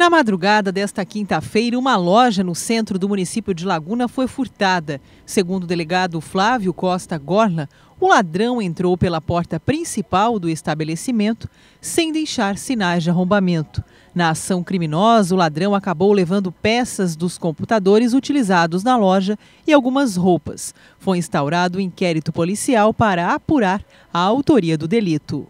Na madrugada desta quinta-feira, uma loja no centro do município de Laguna foi furtada. Segundo o delegado Flávio Costa Gorla, o ladrão entrou pela porta principal do estabelecimento sem deixar sinais de arrombamento. Na ação criminosa, o ladrão acabou levando peças dos computadores utilizados na loja e algumas roupas. Foi instaurado um inquérito policial para apurar a autoria do delito.